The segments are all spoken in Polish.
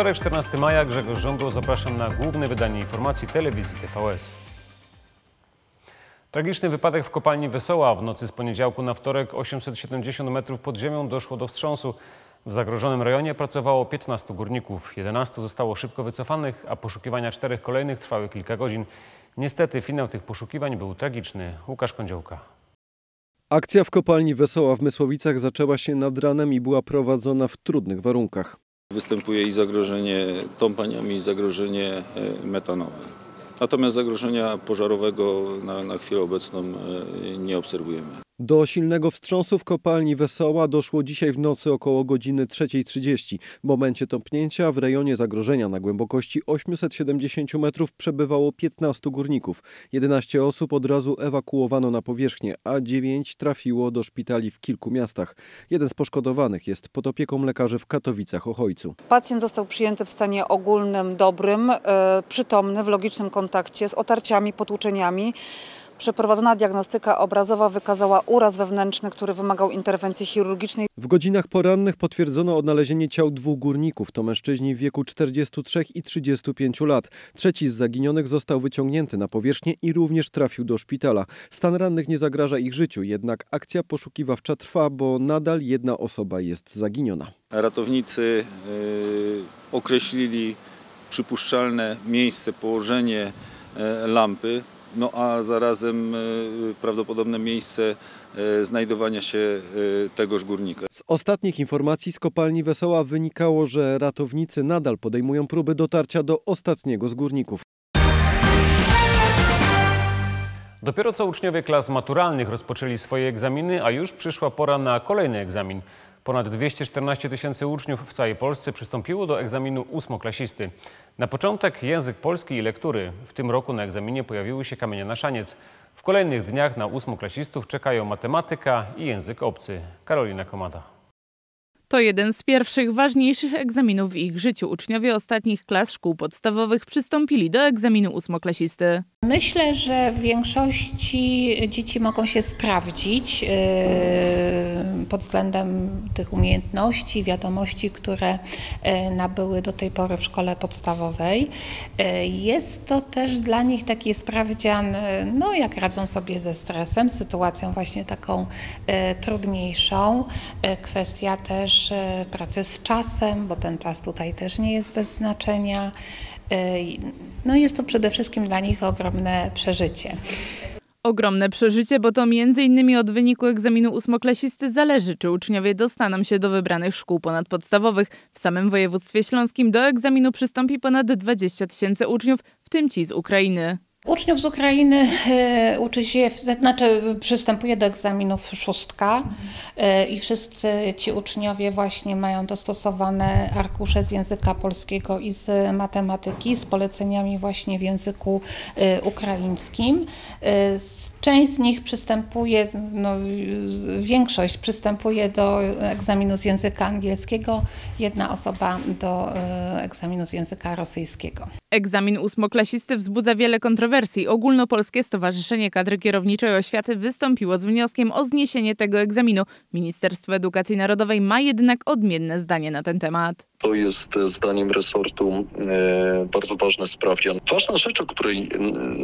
wtorek, 14 maja, Grzegorz Żągło. Zapraszam na główne wydanie informacji telewizji TVS. Tragiczny wypadek w kopalni Wesoła. W nocy z poniedziałku na wtorek 870 metrów pod ziemią doszło do wstrząsu. W zagrożonym rejonie pracowało 15 górników. 11 zostało szybko wycofanych, a poszukiwania czterech kolejnych trwały kilka godzin. Niestety finał tych poszukiwań był tragiczny. Łukasz Kądziołka. Akcja w kopalni Wesoła w Mysłowicach zaczęła się nad ranem i była prowadzona w trudnych warunkach. Występuje i zagrożenie tąpaniami, i zagrożenie e, metanowe. Natomiast zagrożenia pożarowego na, na chwilę obecną e, nie obserwujemy. Do silnego wstrząsu w kopalni Wesoła doszło dzisiaj w nocy około godziny 3.30. W momencie tąpnięcia w rejonie zagrożenia na głębokości 870 metrów przebywało 15 górników. 11 osób od razu ewakuowano na powierzchnię, a 9 trafiło do szpitali w kilku miastach. Jeden z poszkodowanych jest pod opieką lekarzy w Katowicach-Ochojcu. Pacjent został przyjęty w stanie ogólnym, dobrym, e, przytomny, w logicznym kontakcie z otarciami, potłuczeniami. Przeprowadzona diagnostyka obrazowa wykazała uraz wewnętrzny, który wymagał interwencji chirurgicznej. W godzinach porannych potwierdzono odnalezienie ciał dwóch górników. To mężczyźni w wieku 43 i 35 lat. Trzeci z zaginionych został wyciągnięty na powierzchnię i również trafił do szpitala. Stan rannych nie zagraża ich życiu, jednak akcja poszukiwawcza trwa, bo nadal jedna osoba jest zaginiona. Ratownicy e, określili przypuszczalne miejsce, położenie e, lampy, no a zarazem e, prawdopodobne miejsce e, znajdowania się e, tegoż górnika. Z ostatnich informacji z kopalni Wesoła wynikało, że ratownicy nadal podejmują próby dotarcia do ostatniego z górników. Dopiero co uczniowie klas maturalnych rozpoczęli swoje egzaminy, a już przyszła pora na kolejny egzamin. Ponad 214 tysięcy uczniów w całej Polsce przystąpiło do egzaminu ósmoklasisty. Na początek język polski i lektury. W tym roku na egzaminie pojawiły się kamienie na szaniec. W kolejnych dniach na ósmoklasistów czekają matematyka i język obcy. Karolina Komada. To jeden z pierwszych ważniejszych egzaminów w ich życiu. Uczniowie ostatnich klas szkół podstawowych przystąpili do egzaminu ósmoklasisty. Myślę, że w większości dzieci mogą się sprawdzić yy, pod względem tych umiejętności, wiadomości, które yy, nabyły do tej pory w szkole podstawowej. Yy, jest to też dla nich taki sprawdzian, no jak radzą sobie ze stresem, sytuacją właśnie taką trudniejszą. Kwestia też pracy z czasem, bo ten czas tutaj też nie jest bez znaczenia. No jest to przede wszystkim dla nich ogromne przeżycie. Ogromne przeżycie, bo to innymi od wyniku egzaminu ósmoklasisty zależy, czy uczniowie dostaną się do wybranych szkół ponadpodstawowych. W samym województwie śląskim do egzaminu przystąpi ponad 20 tysięcy uczniów, w tym ci z Ukrainy. Uczniów z Ukrainy e, uczy się, znaczy przystępuje do egzaminów szóstka e, i wszyscy ci uczniowie właśnie mają dostosowane arkusze z języka polskiego i z matematyki z poleceniami właśnie w języku e, ukraińskim. Część z nich przystępuje, no, większość przystępuje do egzaminu z języka angielskiego, jedna osoba do egzaminu z języka rosyjskiego. Egzamin ósmoklasisty wzbudza wiele kontrowersji. Ogólnopolskie Stowarzyszenie Kadry Kierowniczej Oświaty wystąpiło z wnioskiem o zniesienie tego egzaminu. Ministerstwo Edukacji Narodowej ma jednak odmienne zdanie na ten temat. To jest zdaniem resortu e, bardzo ważny sprawdzian. Ważna rzecz, o której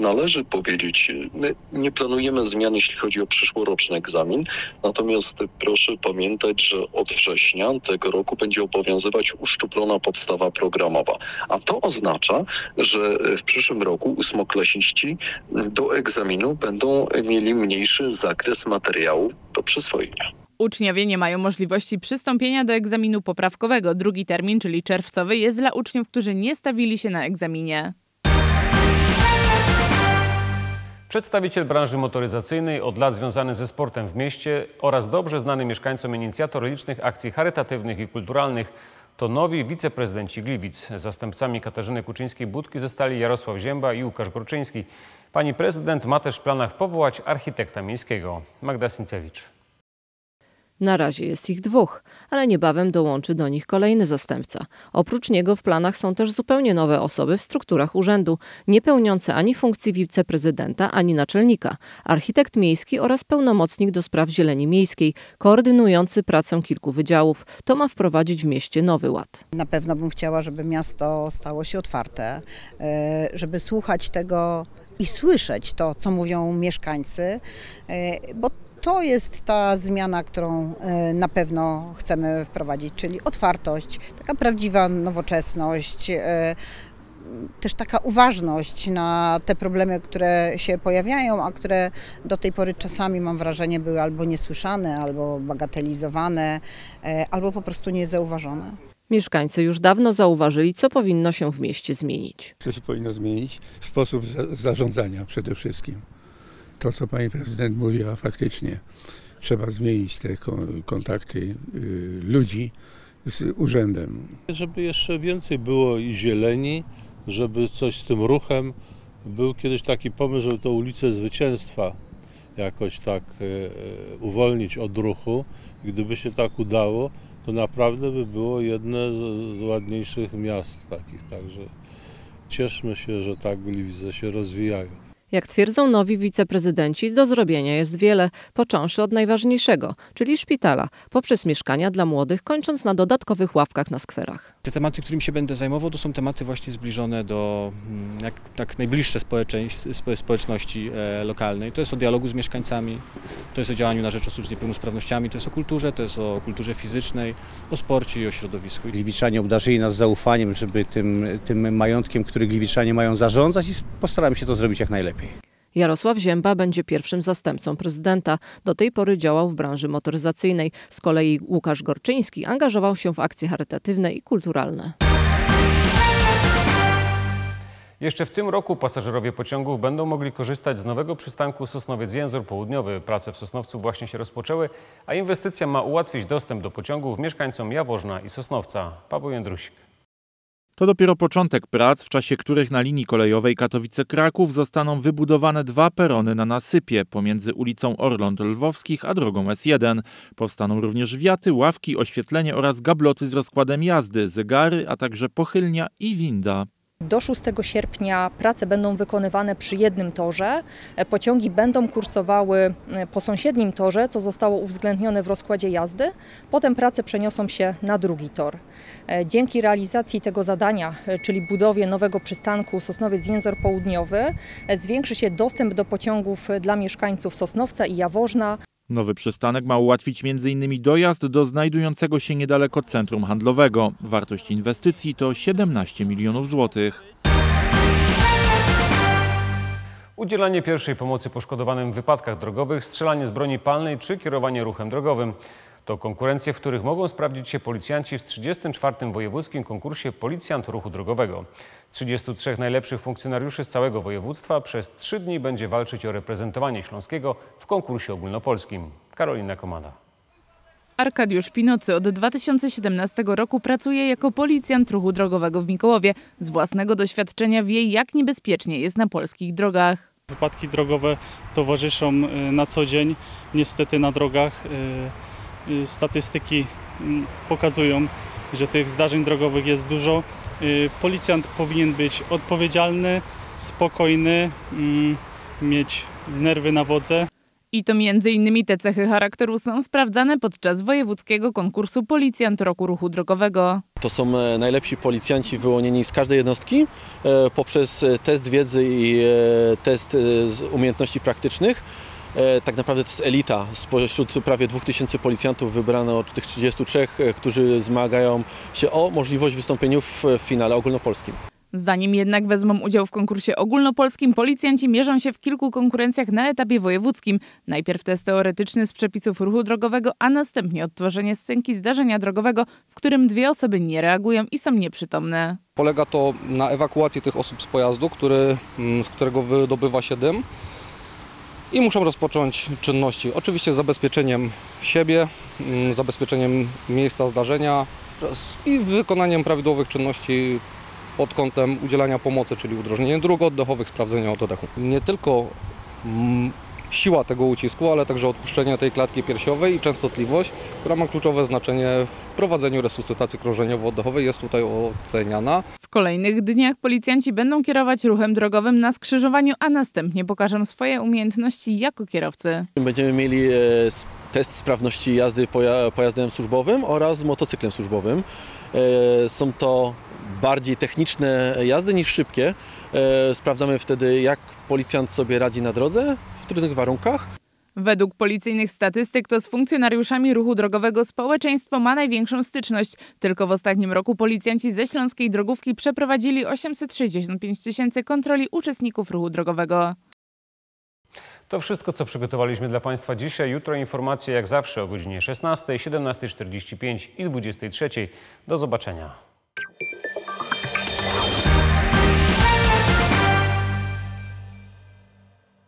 należy powiedzieć, my nie planujemy zmian, jeśli chodzi o przyszłoroczny egzamin, natomiast proszę pamiętać, że od września tego roku będzie obowiązywać uszczuplona podstawa programowa, a to oznacza, że w przyszłym roku ósmoklasiści do egzaminu będą mieli mniejszy zakres materiału do przyswojenia. Uczniowie nie mają możliwości przystąpienia do egzaminu poprawkowego. Drugi termin, czyli czerwcowy, jest dla uczniów, którzy nie stawili się na egzaminie. Przedstawiciel branży motoryzacyjnej, od lat związany ze sportem w mieście oraz dobrze znany mieszkańcom inicjator licznych akcji charytatywnych i kulturalnych to nowi wiceprezydenci Gliwic. Zastępcami Katarzyny Kuczyńskiej-Budki zostali Jarosław Zięba i Łukasz Gruczyński. Pani prezydent ma też w planach powołać architekta miejskiego. Magda Sincewicz. Na razie jest ich dwóch, ale niebawem dołączy do nich kolejny zastępca. Oprócz niego w planach są też zupełnie nowe osoby w strukturach urzędu, nie pełniące ani funkcji wiceprezydenta, ani naczelnika. Architekt miejski oraz pełnomocnik do spraw zieleni miejskiej, koordynujący pracę kilku wydziałów. To ma wprowadzić w mieście nowy ład. Na pewno bym chciała, żeby miasto stało się otwarte, e, żeby słuchać tego i słyszeć to, co mówią mieszkańcy, e, bo to jest ta zmiana, którą e, na pewno chcemy wprowadzić, czyli otwartość, taka prawdziwa nowoczesność, e, też taka uważność na te problemy, które się pojawiają, a które do tej pory czasami mam wrażenie były albo niesłyszane, albo bagatelizowane, e, albo po prostu niezauważone. Mieszkańcy już dawno zauważyli, co powinno się w mieście zmienić. Co się powinno zmienić? Sposób za- zarządzania przede wszystkim. To, co pani prezydent mówiła, faktycznie trzeba zmienić te ko- kontakty y, ludzi z urzędem. Żeby jeszcze więcej było i zieleni, żeby coś z tym ruchem. Był kiedyś taki pomysł, żeby to ulicę Zwycięstwa jakoś tak e, e, uwolnić od ruchu. Gdyby się tak udało, to naprawdę by było jedne z ładniejszych miast takich. Także cieszmy się, że tak Gliwice się rozwijają. Jak twierdzą nowi wiceprezydenci, do zrobienia jest wiele, począwszy od najważniejszego, czyli szpitala, poprzez mieszkania dla młodych, kończąc na dodatkowych ławkach na skwerach. Te tematy, którymi się będę zajmował, to są tematy właśnie zbliżone do mm, jak, tak najbliższe społeczności e, lokalnej. To jest o dialogu z mieszkańcami, to jest o działaniu na rzecz osób z niepełnosprawnościami, to jest o kulturze, to jest o kulturze fizycznej, o sporcie i o środowisku. Gliwiczanie obdarzyli nas zaufaniem, żeby tym, tym majątkiem, który Gliwiczanie mają zarządzać i postaramy się to zrobić jak najlepiej. Jarosław Zięba będzie pierwszym zastępcą prezydenta. Do tej pory działał w branży motoryzacyjnej. Z kolei Łukasz Gorczyński angażował się w akcje charytatywne i kulturalne. Jeszcze w tym roku pasażerowie pociągów będą mogli korzystać z nowego przystanku Sosnowiec-Jęzor Południowy. Prace w Sosnowcu właśnie się rozpoczęły, a inwestycja ma ułatwić dostęp do pociągów mieszkańcom Jaworzna i Sosnowca. Paweł Jędrusik. To dopiero początek prac, w czasie których na linii kolejowej Katowice-Kraków zostaną wybudowane dwa perony na nasypie pomiędzy ulicą Orląt Lwowskich a drogą S1. Powstaną również wiaty, ławki, oświetlenie oraz gabloty z rozkładem jazdy, zegary, a także pochylnia i winda. Do 6 sierpnia prace będą wykonywane przy jednym torze. E, Pociągi będą kursowały e, po sąsiednim torze, co zostało uwzględnione w rozkładzie jazdy. Potem prace przeniosą się na drugi tor. E, Dzięki realizacji tego zadania, czyli budowie nowego przystanku Sosnowiec-Jęzor Południowy, zwiększy się dostęp do pociągów dla mieszkańców Sosnowca i Jaworzna. Nowy przystanek ma ułatwić m.in. dojazd do znajdującego się niedaleko centrum handlowego. Wartość inwestycji to 17 milionów złotych. Udzielanie pierwszej pomocy poszkodowanym w wypadkach drogowych, strzelanie z broni palnej czy kierowanie ruchem drogowym. To konkurencje, w których mogą sprawdzić się policjanci w 34. wojewódzkim konkursie Policjant Ruchu Drogowego. 33 najlepszych funkcjonariuszy z całego województwa przez trzy dni będzie walczyć o reprezentowanie Śląskiego w konkursie ogólnopolskim. Karolina Komada. Arkadiusz Pinocy od 2017 roku pracuje jako policjant ruchu drogowego w Mikołowie. Z własnego doświadczenia wie, jak niebezpiecznie jest na polskich drogach. Wypadki drogowe towarzyszą y, na co dzień, niestety na drogach. Y, y, Statystyki mm, pokazują, że tych zdarzeń drogowych jest dużo. Y, Policjant powinien być odpowiedzialny, spokojny, mm, mieć nerwy na wodze. I to między innymi te cechy charakteru są sprawdzane podczas wojewódzkiego konkursu Policjant Roku Ruchu Drogowego. To są e, najlepsi policjanci wyłonieni z każdej jednostki e, poprzez e, test wiedzy i test z umiejętności praktycznych. E, Tak naprawdę to jest elita spośród prawie 2000 policjantów wybrano od tych 33, e, którzy zmagają się o możliwość wystąpienia w w finale ogólnopolskim. Zanim jednak wezmą udział w konkursie ogólnopolskim, policjanci mierzą się w kilku konkurencjach na etapie wojewódzkim. Najpierw test teoretyczny z przepisów ruchu drogowego, a następnie odtworzenie scenki zdarzenia drogowego, w którym dwie osoby nie reagują i są nieprzytomne. Polega to na ewakuacji tych osób z pojazdu, który, mm, z którego wydobywa się dym i muszą rozpocząć czynności. Oczywiście z zabezpieczeniem siebie, mm, zabezpieczeniem miejsca zdarzenia i wykonaniem prawidłowych czynności pod kątem udzielania pomocy, czyli udrożnienie dróg oddechowych, sprawdzenia oddechu. Nie tylko mm, siła tego ucisku, ale także odpuszczenie tej klatki piersiowej i częstotliwość, która ma kluczowe znaczenie w prowadzeniu resuscytacji krążeniowo-oddechowej, jest tutaj oceniana. W kolejnych dniach policjanci będą kierować ruchem drogowym na skrzyżowaniu, a następnie pokażą swoje umiejętności jako kierowcy. Będziemy mieli e, test sprawności jazdy poja- pojazdem służbowym oraz motocyklem służbowym. E, Są to bardziej techniczne jazdy niż szybkie. E, Sprawdzamy wtedy, jak policjant sobie radzi na drodze w trudnych warunkach. Według policyjnych statystyk to z funkcjonariuszami ruchu drogowego społeczeństwo ma największą styczność. Tylko w ostatnim roku policjanci ze Śląskiej Drogówki przeprowadzili 865 tysięcy kontroli uczestników ruchu drogowego. To wszystko, co przygotowaliśmy dla Państwa dzisiaj. Jutro informacje jak zawsze o godzinie 16, 17.45 i 23.00. Do zobaczenia.